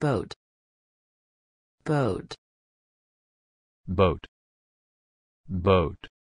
boat. Boat. Boat. Boat.